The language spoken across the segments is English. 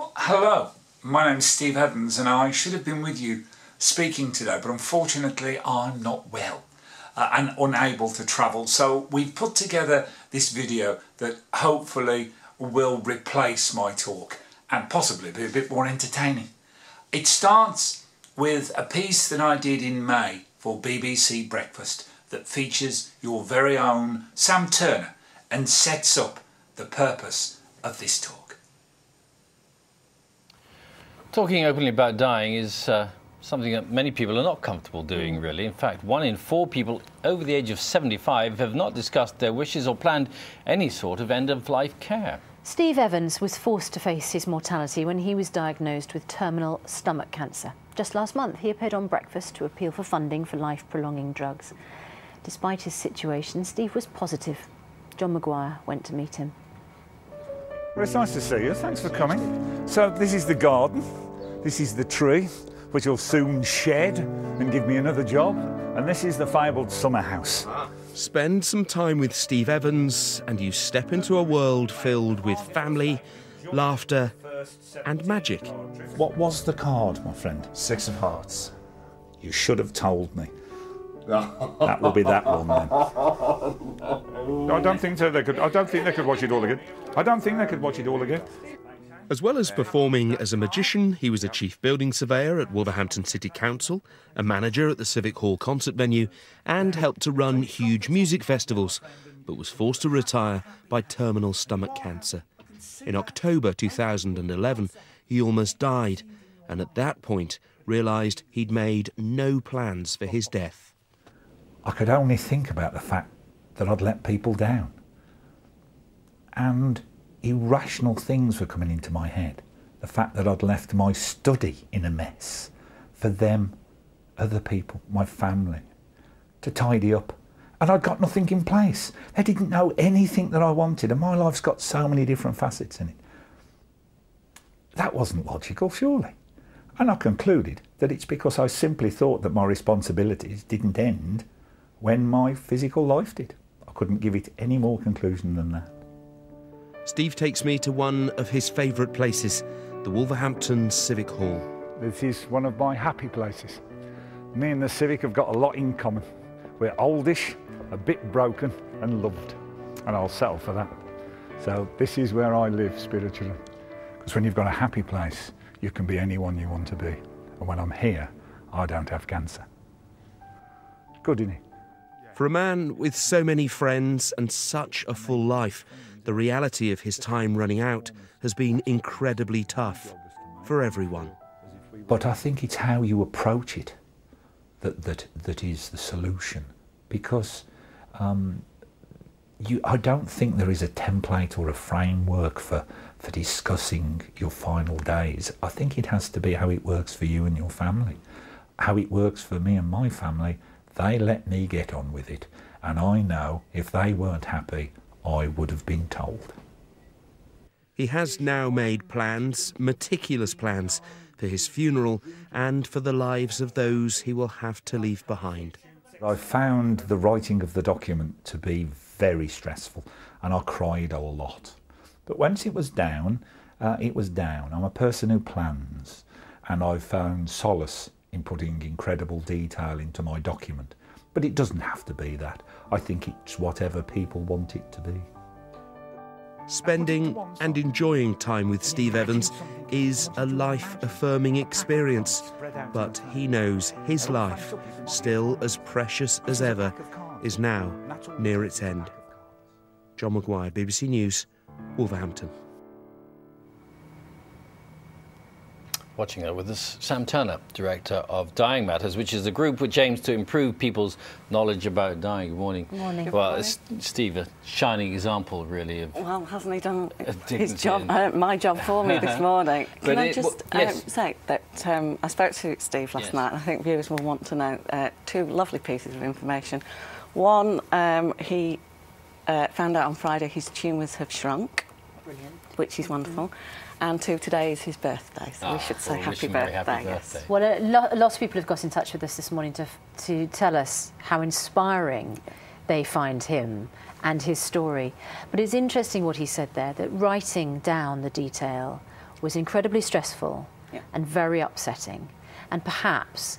Hello, my name's Steve Evans, and I should have been with you speaking today, but unfortunately, I'm not well uh, and unable to travel. So we've put together this video that hopefully will replace my talk and possibly be a bit more entertaining. It starts with a piece that I did in May for BBC Breakfast that features your very own Sam Turner and sets up the purpose of this talk. Talking openly about dying is uh, something that many people are not comfortable doing, really. In fact, one in four people over the age of 75 have not discussed their wishes or planned any sort of end of life care. Steve Evans was forced to face his mortality when he was diagnosed with terminal stomach cancer. Just last month, he appeared on Breakfast to appeal for funding for life prolonging drugs. Despite his situation, Steve was positive. John Maguire went to meet him. Well, it's nice to see you. Thanks for coming. So, this is the garden, this is the tree, which will soon shed and give me another job, and this is the fabled summer house. Spend some time with Steve Evans, and you step into a world filled with family, laughter, and magic. What was the card, my friend? Six of Hearts. You should have told me. That will be that one then. I don't think so. They could. I don't think they could watch it all again. I don't think they could watch it all again. As well as performing as a magician, he was a chief building surveyor at Wolverhampton City Council, a manager at the Civic Hall concert venue, and helped to run huge music festivals, but was forced to retire by terminal stomach cancer. In October 2011, he almost died, and at that point realised he'd made no plans for his death. I could only think about the fact that I'd let people down. And irrational things were coming into my head. The fact that I'd left my study in a mess for them, other people, my family, to tidy up. And I'd got nothing in place. They didn't know anything that I wanted, and my life's got so many different facets in it. That wasn't logical, surely. And I concluded that it's because I simply thought that my responsibilities didn't end when my physical life did. I couldn't give it any more conclusion than that. Steve takes me to one of his favourite places, the Wolverhampton Civic Hall. This is one of my happy places. Me and the Civic have got a lot in common. We're oldish, a bit broken, and loved. And I'll settle for that. So this is where I live spiritually. Because when you've got a happy place, you can be anyone you want to be. And when I'm here, I don't have cancer. Good, isn't it? For a man with so many friends and such a full life, the reality of his time running out has been incredibly tough for everyone. But I think it's how you approach it that, that, that is the solution. Because um, you, I don't think there is a template or a framework for, for discussing your final days. I think it has to be how it works for you and your family. How it works for me and my family, they let me get on with it. And I know if they weren't happy, I would have been told. He has now made plans, meticulous plans, for his funeral and for the lives of those he will have to leave behind. I found the writing of the document to be very stressful and I cried a lot. But once it was down, uh, it was down. I'm a person who plans and I found solace in putting incredible detail into my document. But it doesn't have to be that. I think it's whatever people want it to be. Spending and enjoying time with Steve Evans is a life affirming experience, but he knows his life, still as precious as ever, is now near its end. John Maguire, BBC News, Wolverhampton. Watching that with us, Sam Turner, Director of Dying Matters, which is a group which aims to improve people's knowledge about dying. Good morning. Good morning. Good well, morning. Steve, a shining example, really, of Well, hasn't he done dignity his job, uh, my job for me this morning? But Can I just well, yes. um, say that um, I spoke to Steve last Yes. night, and I think viewers will want to know uh, two lovely pieces of information. One, um, he uh, found out on Friday his tumours have shrunk, which is wonderful. And two, today is his birthday, so Ah, we should say well, happy wish him birthday. happy yes. birthday. Well, a, lo- a lot of people have got in touch with us this morning to, to tell us how inspiring they find him and his story. But it's interesting what he said there that writing down the detail was incredibly stressful Yeah. and very upsetting. And perhaps,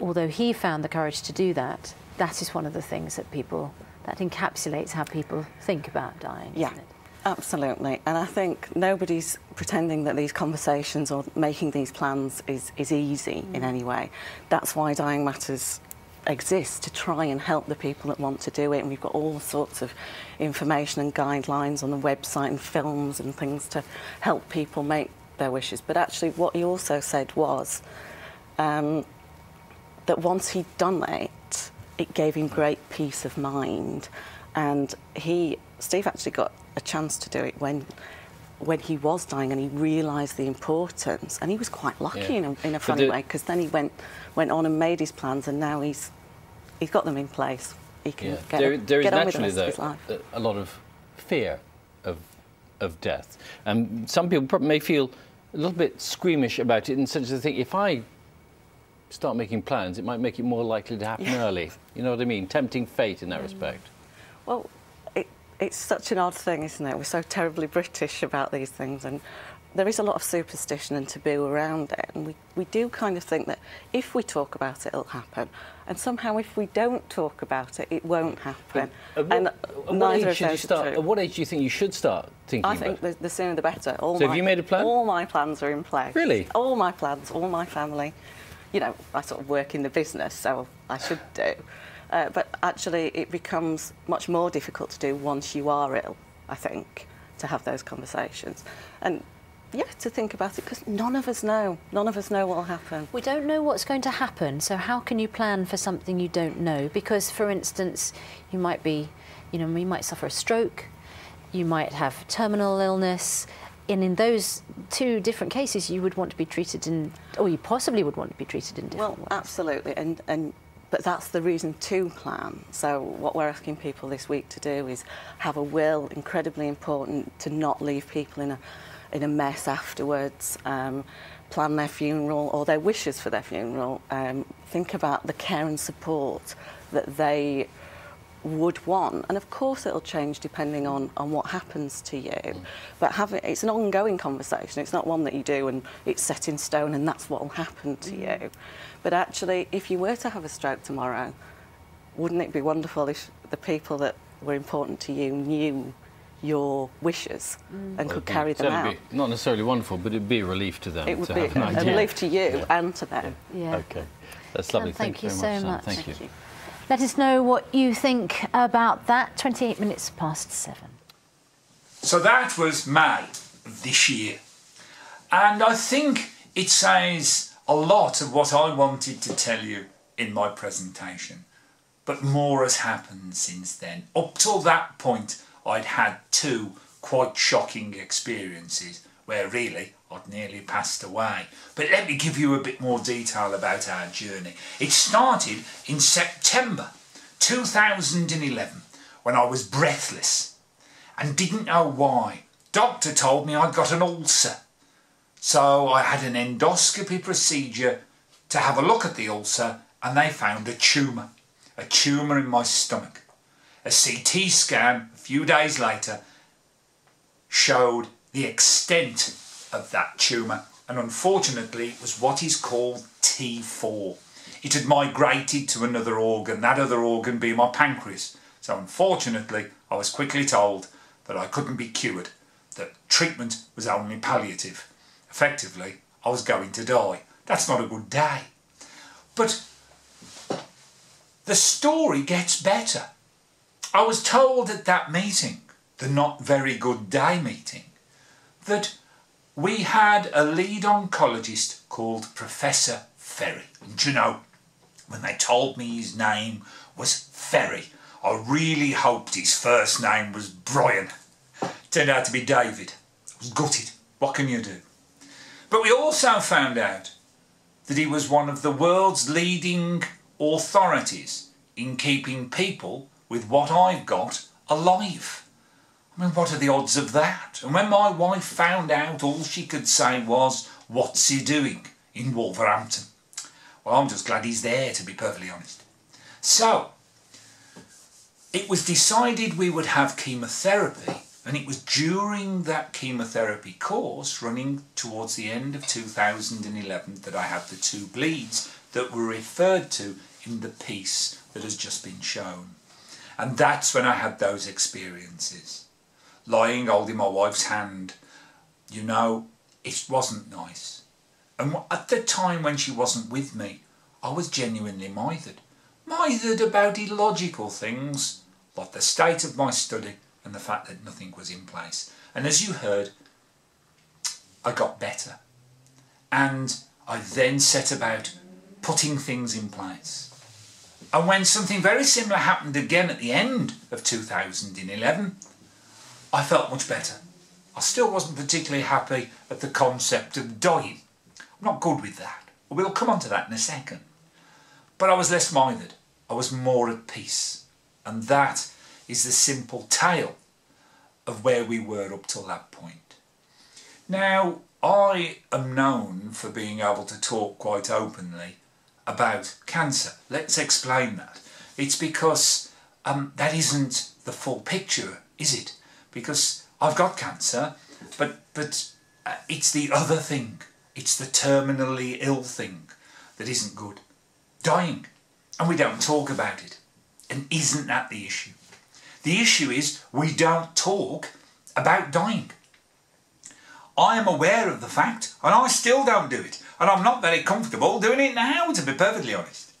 although he found the courage to do that, that is one of the things that people, that encapsulates how people think about dying. Yeah, isn't it? Absolutely. And I think nobody's pretending that these conversations or making these plans is, is easy in any way. That's why Dying Matters exists to try and help the people that want to do it. And we've got all sorts of information and guidelines on the website and films and things to help people make their wishes. But actually, what he also said was um, that once he'd done it, it gave him great peace of mind. And he, Steve, actually got a chance to do it when, when he was dying, and he realised the importance. And he was quite lucky Yeah. in a, in a funny the- way, because then he went went on and made his plans, and now he's he's got them in place. He can Yeah. get, there, there is get on with the rest of his life. a- a lot of fear of of death, and some people may feel a little bit squeamish about it, in such as they think if I start making plans, it might make it more likely to happen early. You know what I mean? Tempting fate in that respect. Well, it, it's such an odd thing, isn't it? We're so terribly British about these things, and there is a lot of superstition and taboo around it. And we, we do kind of think that if we talk about it, it'll happen. And somehow, if we don't talk about it, it won't happen. At uh, what, and at what neither age of should you those start? At what age do you think you should start thinking I about think the, the sooner the better. All So have my, you made a plan? All my plans are in place. Really? All my plans, all my family. You know, I sort of work in the business, so I should do. Uh, but actually, it becomes much more difficult to do once you are ill, I think, to have those conversations. And yeah, to think about it, because none of us know. None of us know what will happen. We don't know what's going to happen, so how can you plan for something you don't know? Because, for instance, you might be, you know, you might suffer a stroke, you might have terminal illness, and in those two different cases, you would want to be treated in, or you possibly would want to be treated in different Well, ways. absolutely, and and but that's the reason to plan. So what we're asking people this week to do is have a will. Incredibly important to not leave people in a in a mess afterwards. Um, plan their funeral or their wishes for their funeral. Um, think about the care and support that they would want. And of course, it'll change depending on, on what happens to you. But it's an ongoing conversation. It's not one that you do and it's set in stone and that's what will happen to you. But actually, if you were to have a stroke tomorrow, wouldn't it be wonderful if the people that were important to you knew your wishes and mm. Well, could carry them certainly out? be not necessarily wonderful, but it'd be a relief to them It would to be have an a idea. relief to you Yeah. and to them. Yeah. Okay, that's lovely. Sam, thank you very so much. Much. Thank, Thank you. Let us know what you think about that. 28 minutes past seven. So that was May this year. And I think it says a lot of what I wanted to tell you in my presentation. But more has happened since then. Up till that point, I'd had two quite shocking experiences where really I'd nearly passed away. But let me give you a bit more detail about our journey. It started in September 2011 when I was breathless and didn't know why. Doctor told me I'd got an ulcer. So I had an endoscopy procedure to have a look at the ulcer and they found a tumour, a tumour in my stomach. A CT scan a few days later showed the extent of that tumour and unfortunately it was what is called T4. It had migrated to another organ, that other organ being my pancreas. So unfortunately I was quickly told that I couldn't be cured, that treatment was only palliative. Effectively, I was going to die. That's not a good day. But the story gets better. I was told at that meeting, the not very good day meeting, that we had a lead oncologist called Professor Ferry. And you know, when they told me his name was Ferry, I really hoped his first name was Brian. Turned out to be David. I was gutted. What can you do? But we also found out that he was one of the world's leading authorities in keeping people with what I've got alive. I mean, what are the odds of that? And when my wife found out, all she could say was, What's he doing in Wolverhampton? Well, I'm just glad he's there, to be perfectly honest. So, it was decided we would have chemotherapy And it was during that chemotherapy course, running towards the end of 2011, that I had the two bleeds that were referred to in the piece that has just been shown. And that's when I had those experiences. Lying holding my wife's hand, you know, it wasn't nice. And at the time when she wasn't with me, I was genuinely mithered. Mithered about illogical things, like the state of my study and the fact that nothing was in place. And as you heard, I got better. And I then set about putting things in place. And when something very similar happened again at the end of 2011, I felt much better. I still wasn't particularly happy at the concept of dying. I'm not good with that. We'll come on to that in a second. But I was less minded. I was more at peace. And that is the simple tale of where we were up till that point. Now, I am known for being able to talk quite openly about cancer. Let's explain that. It's because um, that isn't the full picture, is it? Because I've got cancer, but but uh, it's the other thing. It's the terminally ill thing that isn't good. Dying. And we don't talk about it. And isn't that the issue? The issue is we don't talk about dying. I am aware of the fact, and I still don't do it. And I'm not very comfortable doing it now, to be perfectly honest.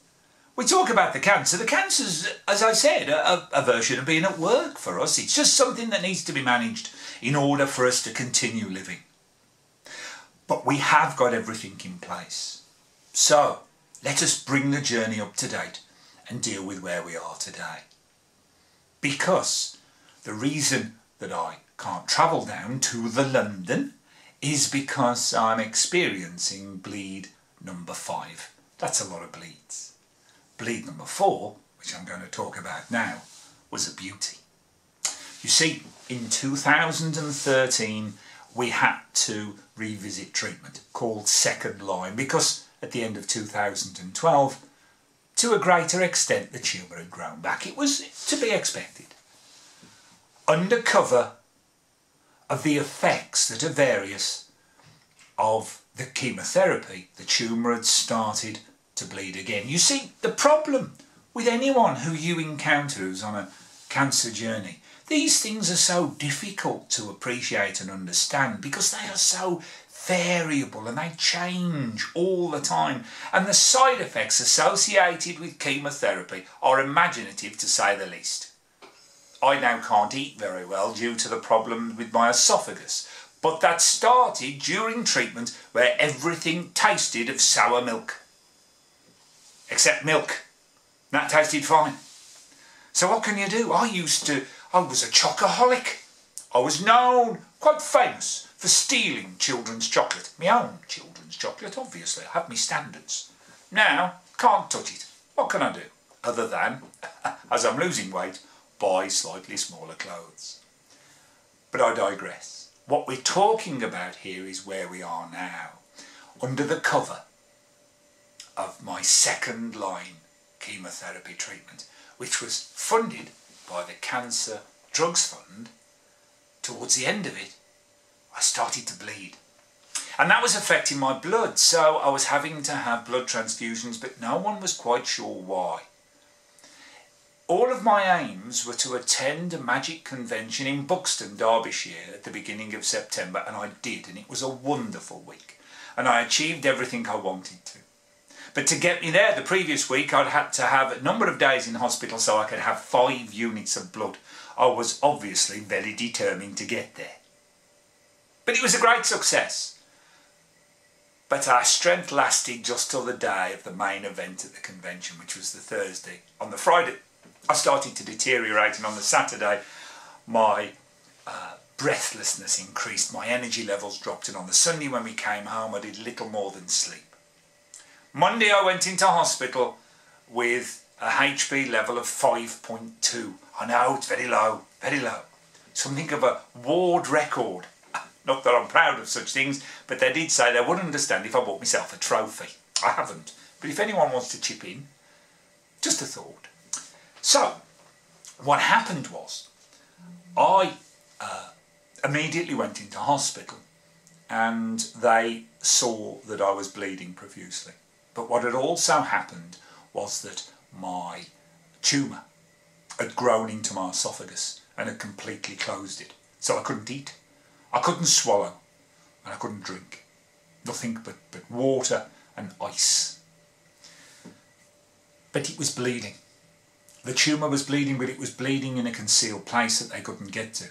We talk about the cancer. The cancer's, as I said, a, a, version of being at work for us. It's just something that needs to be managed in order for us to continue living. But we have got everything in place. So, let us bring the journey up to date and deal with where we are today. Because the reason that I can't travel down to the London is because I'm experiencing bleed number five. That's a lot of bleeds. Bleed number four, which I'm going to talk about now, was a beauty. You see, in 2013, we had to revisit treatment called second line because at the end of 2012, to a greater extent, the tumour had grown back. It was to be expected. Under cover of the effects that are various of the chemotherapy, the tumour had started to bleed again. You see, the problem with anyone who you encounter who's on a cancer journey, these things are so difficult to appreciate and understand because they are so variable and they change all the time. And the side effects associated with chemotherapy are imaginative to say the least. I now can't eat very well due to the problem with my esophagus. But that started during treatment where everything tasted of sour milk. Except milk. That tasted fine. So what can you do? I used to, I was a chocoholic. I was known, quite famous, for stealing children's chocolate. My own children's chocolate, obviously. I have my standards. Now, can't touch it. What can I do? Other than, as I'm losing weight, buy slightly smaller clothes. But I digress. What we're talking about here is where we are now, under the cover of my second line chemotherapy treatment, which was funded by the Cancer Drugs Fund. Towards the end of it, I started to bleed. And that was affecting my blood, so I was having to have blood transfusions, but no one was quite sure why. All of my aims were to attend a magic convention in Buxton, Derbyshire at the beginning of September, and I did, and it was a wonderful week. And I achieved everything I wanted to. But to get me there the previous week, I'd had to have a number of days in hospital so I could have five units of blood. I was obviously very determined to get there. But it was a great success. But our strength lasted just till the day of the main event at the convention, which was the Thursday. On the Friday, I started to deteriorate, and on the Saturday, my uh, breathlessness increased, my energy levels dropped, and on the Sunday when we came home, I did little more than sleep. Monday, I went into hospital with a HB level of 5.2. I know it's very low, very low. Something of a ward record. Not that I'm proud of such things, but they did say they wouldn't understand if I bought myself a trophy. I haven't. But if anyone wants to chip in, just a thought. So, what happened was, I uh, immediately went into hospital and they saw that I was bleeding profusely. But what had also happened was that my tumour had grown into my esophagus and had completely closed it. So I couldn't eat, I couldn't swallow, and I couldn't drink. Nothing but, but water and ice. But it was bleeding. The tumour was bleeding, but it was bleeding in a concealed place that they couldn't get to.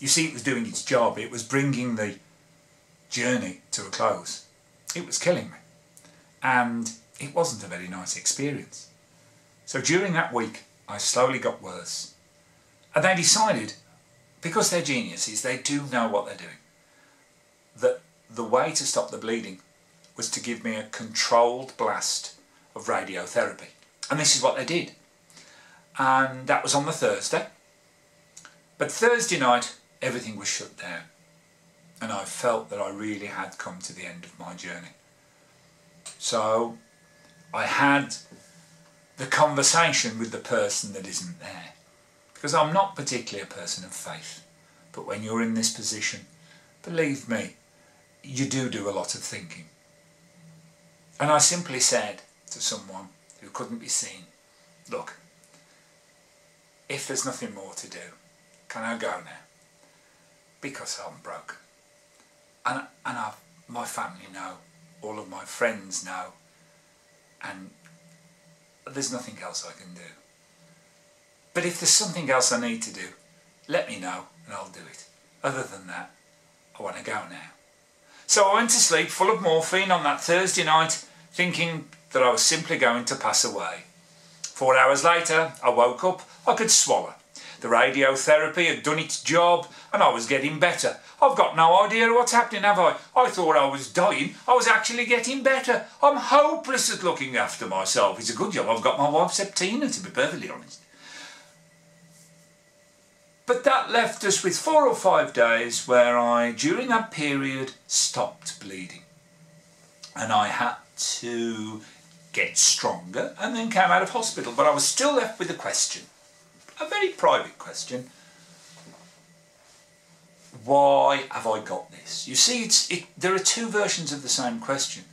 You see, it was doing its job. It was bringing the journey to a close. It was killing me. And it wasn't a very nice experience. So during that week, I slowly got worse. And they decided, because they're geniuses, they do know what they're doing, that the way to stop the bleeding was to give me a controlled blast of radiotherapy. And this is what they did. And that was on the Thursday. But Thursday night, everything was shut down. And I felt that I really had come to the end of my journey. So I had the conversation with the person that isn't there. Because I'm not particularly a person of faith. But when you're in this position, believe me, you do do a lot of thinking. And I simply said to someone who couldn't be seen, look, if there's nothing more to do, can I go now? Because I'm broke. And, and I've, my family know, all of my friends know, and there's nothing else I can do. But if there's something else I need to do, let me know and I'll do it. Other than that, I want to go now. So I went to sleep full of morphine on that Thursday night, thinking that I was simply going to pass away. Four hours later, I woke up, I could swallow. The radiotherapy had done its job and I was getting better. I've got no idea what's happening, have I? I thought I was dying. I was actually getting better. I'm hopeless at looking after myself. It's a good job I've got my wife Septina, to be perfectly honest. But that left us with four or five days where I, during that period, stopped bleeding. And I had to get stronger and then came out of hospital. But I was still left with a question, a very private question. Why have I got this? You see, it's, it, there are two versions of the same question.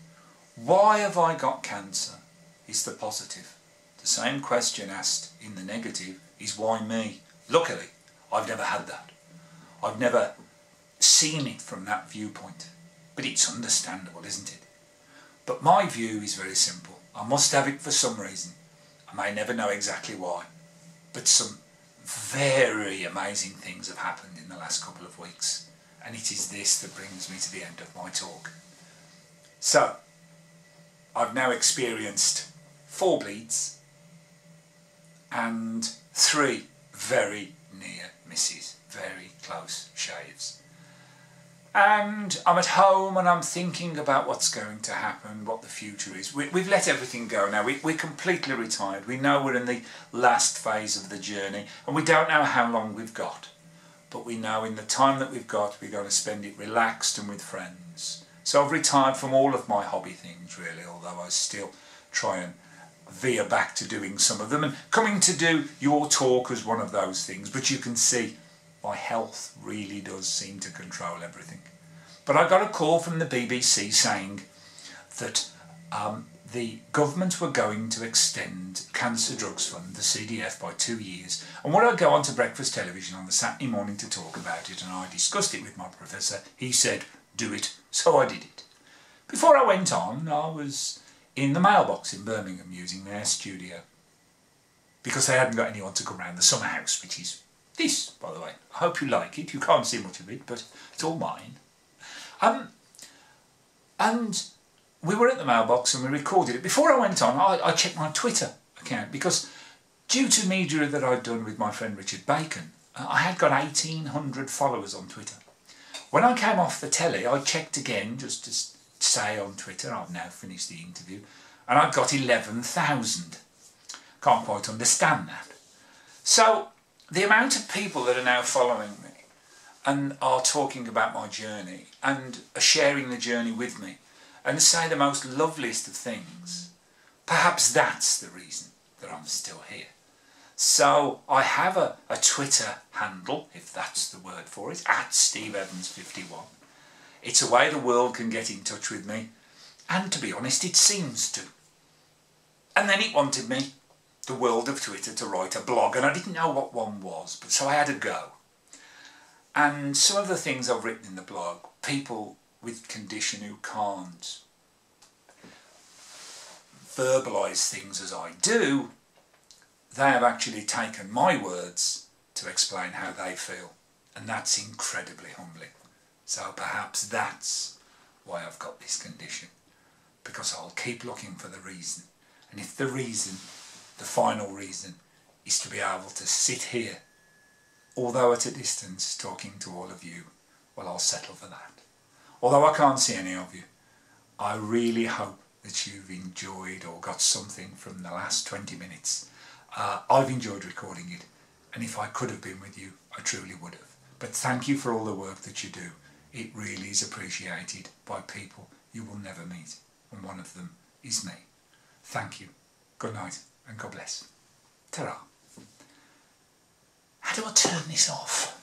Why have I got cancer? Is the positive. The same question asked in the negative is why me? Luckily, I've never had that. I've never seen it from that viewpoint. But it's understandable, isn't it? But my view is very simple. I must have it for some reason. I may never know exactly why. But some very amazing things have happened in the last couple of weeks. And it is this that brings me to the end of my talk. So, I've now experienced four bleeds and three very near misses, very close shaves. And I'm at home and I'm thinking about what's going to happen, what the future is. We, have let everything go now. We, we're completely retired. We know we're in the last phase of the journey and we don't know how long we've got. But we know in the time that we've got, we're going to spend it relaxed and with friends. So I've retired from all of my hobby things, really, although I still try and veer back to doing some of them. And coming to do your talk was one of those things. But you can see my health really does seem to control everything. But I got a call from the BBC saying that um, the government were going to extend Cancer Drugs Fund, the CDF, by two years. And when I go on to breakfast television on the Saturday morning to talk about it, and I discussed it with my professor, he said, do it. So I did it. Before I went on, I was in the mailbox in Birmingham using their studio because they hadn't got anyone to come round the summer house, which is this, by the way. I hope you like it. You can't see much of it, but it's all mine. Um, and we were at the mailbox and we recorded it. Before I went on, I, I checked my Twitter account because due to media that I'd done with my friend Richard Bacon, uh, I had got 1,800 followers on Twitter. When I came off the telly, I checked again just to say on Twitter, I've now finished the interview, and I've got 11,000. Can't quite understand that. So the amount of people that are now following me and are talking about my journey and are sharing the journey with me and say the most loveliest of things, perhaps that's the reason that I'm still here. So I have a, a Twitter handle, if that's the word for it, at Steve Evans51. It's a way the world can get in touch with me, and to be honest, it seems to. And then it wanted me, the world of Twitter, to write a blog, and I didn't know what one was, but so I had a go. And some of the things I've written in the blog, people with condition who can't verbalise things as I do, they have actually taken my words to explain how they feel. And that's incredibly humbling. So perhaps that's why I've got this condition. Because I'll keep looking for the reason. And if the reason, the final reason, is to be able to sit here, although at a distance, talking to all of you, well, I'll settle for that. Although I can't see any of you, I really hope that you've enjoyed or got something from the last 20 minutes. Uh, I've enjoyed recording it, and if I could have been with you, I truly would have. But thank you for all the work that you do. It really is appreciated by people you will never meet, and one of them is me. Thank you. Good night, and God bless. Ta-ra. How do I turn this off?